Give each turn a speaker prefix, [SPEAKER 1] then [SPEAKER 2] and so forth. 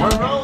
[SPEAKER 1] We're rolling.